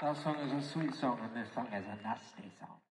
That song is a sweet song and this song is a nasty song.